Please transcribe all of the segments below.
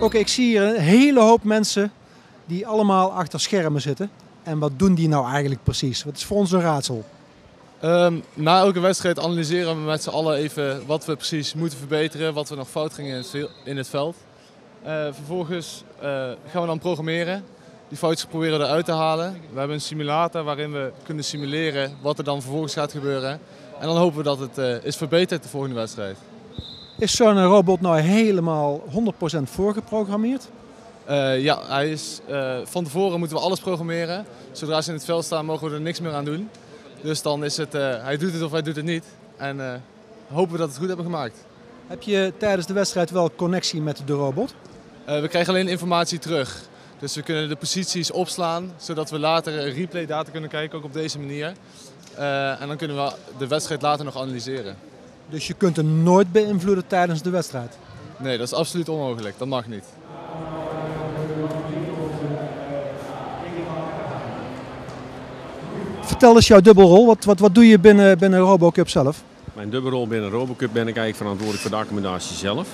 Oké, ik zie hier een hele hoop mensen die allemaal achter schermen zitten. En wat doen die nou eigenlijk precies? Wat is voor ons een raadsel? Ehm, na elke wedstrijd analyseren we met z'n allen even wat we precies moeten verbeteren, wat we nog fout gingen in het, ve- in het veld. Eh, vervolgens eh, gaan we dan programmeren, die foutjes proberen eruit te halen. We hebben een simulator waarin we kunnen simuleren wat er dan vervolgens gaat gebeuren. En dan hopen we dat het eh, is verbeterd de volgende wedstrijd. Is zo'n robot nou helemaal 100% voorgeprogrammeerd? Eh, ja, hij is, van tevoren moeten we alles programmeren. Zodra ze in het veld staan mogen we er niks meer aan doen. Dus dan is het, hij doet het of hij doet het niet. En hopen we dat we het goed hebben gemaakt. Heb je tijdens de wedstrijd wel connectie met de robot? Eh, we krijgen alleen informatie terug. Dus we kunnen de posities opslaan, zodat we later replay data kunnen kijken, ook op deze manier. Eh, en dan kunnen we de wedstrijd later nog analyseren. Dus je kunt hem nooit beïnvloeden tijdens de wedstrijd. Nee, dat is absoluut onmogelijk. Dat mag niet. Vertel eens jouw dubbelrol. Wat, wat, wat doe je binnen, binnen RoboCup zelf? Mijn dubbelrol binnen Robocup ben ik eigenlijk verantwoordelijk voor de accommodatie zelf.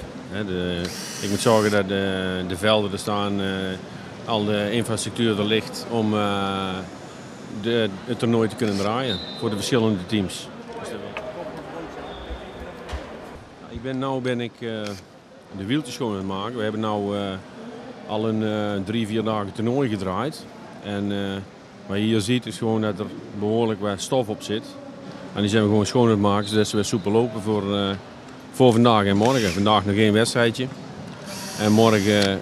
De, ik moet zorgen dat de, de velden er staan, eh, al de infrastructuur er ligt om eh, de, het toernooi te kunnen draaien voor de verschillende teams. Ik ben nu ben ik eh, de wieltjes gewoon aan het maken. We hebben nu al een drie, vier dagen toernooi gedraaid. En wat je hier ziet is gewoon dat er behoorlijk wat stof op zit. En die zijn we gewoon schoon het maken, zodat ze weer soepel lopen voor, eh, voor vandaag en morgen. Vandaag nog één wedstrijdje. En morgen eh,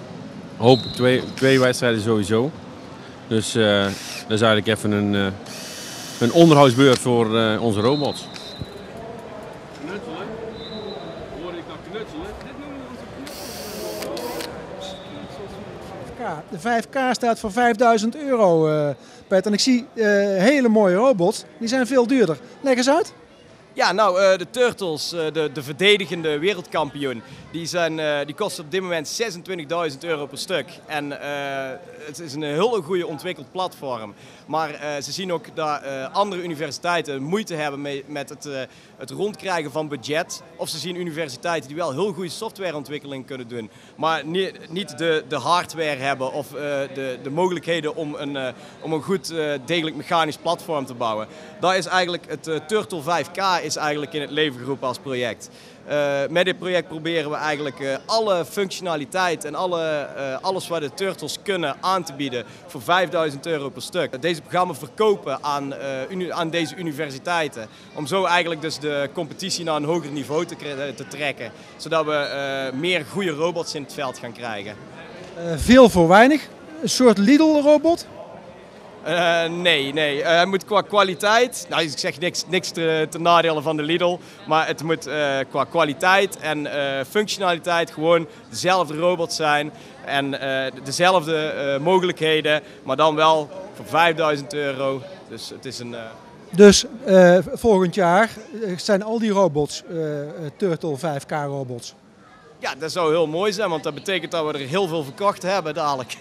hoop ik twee, twee wedstrijden sowieso. Dus eh, dat is eigenlijk even een, een onderhoudsbeurt voor onze robots. Hoor ik dat knutselen? De 5K staat voor 5000 euro, eh Pet. En ik zie eh, hele mooie robots. Die zijn veel duurder. Leg eens uit. Ja, nou, eh, de Turtles, eh, de, de verdedigende wereldkampioen, die, zijn, eh, die kosten op dit moment 26.000 euro per stuk. En het is een heel goede ontwikkeld platform. Maar ze zien ook dat andere universiteiten moeite hebben met het, het rondkrijgen van budget. Of ze zien universiteiten die wel heel goede softwareontwikkeling kunnen doen, maar niet, niet de, de hardware hebben of de, de mogelijkheden om een, om een goed degelijk mechanisch platform te bouwen. Dat is eigenlijk het Turtle 5K is eigenlijk in het leven geroepen als project. Eh, met dit project proberen we eigenlijk eh, alle functionaliteit en alle, eh, alles wat de Turtles kunnen aan te bieden voor 5000 euro per stuk. Deze we verkopen aan, aan deze universiteiten. Om zo eigenlijk dus de competitie naar een hoger niveau te, te trekken. Zodat we meer goede robots in het veld gaan krijgen. Veel voor weinig. Een soort Lidl-robot. Eh, nee, nee. Eh, hij moet qua kwaliteit. Nou, ik zeg niks, niks te, te nadelen van de Lidl. Maar het moet eh, qua kwaliteit en functionaliteit gewoon dezelfde robot zijn. En dezelfde mogelijkheden. Maar dan wel voor 5000 euro. Dus het is een. Dus volgend jaar zijn al die robots Turtle 5K robots. ja, dat zou heel mooi zijn. Want dat betekent dat we er heel veel verkocht hebben dadelijk.